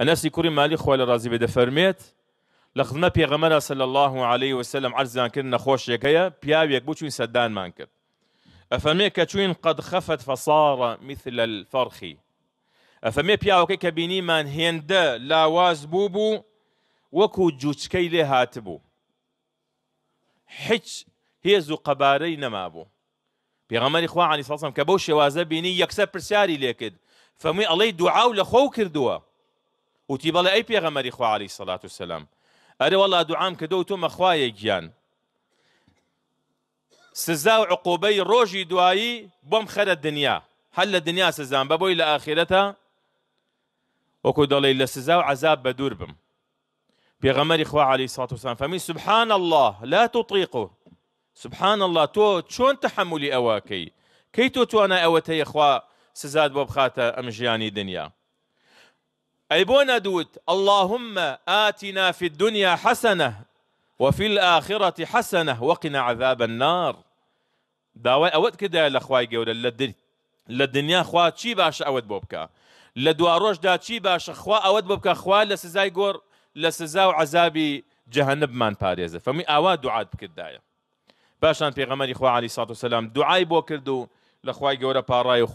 ئەنەسی کوڕی مالی خۆی لە ڕازی بێ دەفەرمێت لە خزمە پێغەمەرە الله عليه وسلم عرزان کرد نەخۆشیەکەیە پیاوێک بوو چوین سەدانمان کرد ئەفەرمێ کە چوین قد خەفت فەساڕە مثل الفەرخی ئەفەرمێ پیاوەکەی کە بینیمان هێندە لاواز بوو بوو وەکو جوچکەی لێ هاتبوو هیچ هێز و قەبارەی نەمابوو پێغەمەری خوا علی سەسم کە بەو شێوازە بینی یەکسەر پرسیاری لێکرد فەمووی ئەڵەی دوعا و لە خۆ کردووە وتی بەڵێ ئەی پێغەمەری خوا علی سەڵات و سلام ئەرێ وەڵا دوعام کردە و تۆ مەخوایە گیان سزا و عقوبەی ڕۆژی دوایی بۆم خەرە دنیا هەل لە دنیا سزان بە بۆی لە ئاخرەتە سزا و عذاب بە دوور بم. پێغەمەری خوا علی سات وسان فەمی سبحان الله لا تطيقه. سبحان الله تۆ چۆن تحملی ئەوەکەی کەی تۆ توانە ئەوە تەیە خوا سزاد بۆ بخاتە ئەم ژیانی دنیا أي بونا دوت اللهم آتنا في الدنيا حسنة وفي الآخرة حسنة وقنا عذاب النار. داوای ئەوەت کردای لە خوای گەورە لە دنیا خوا چی باشە ئەوەت بۆ بکە؟ لە دوا ڕۆژدا چی باشە خوا ئەوەت بۆ بکە؟ خوا لە سزای گۆڕ لە سزا و عذابی جەهنبمان پارێزە. فەمی ئاوا دوعات بکردایە. باشان پێغەمەری خوا علی سات و سلام دوعای بۆ کرد و لە خوای گەورە پاڕای و